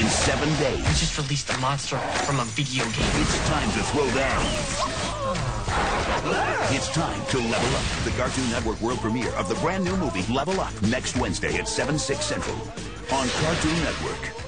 in seven days. We just released a monster from a video game. It's time to throw down. It's time to level up. The Cartoon Network world premiere of the brand new movie Level Up next Wednesday at 7, 6 Central on Cartoon Network.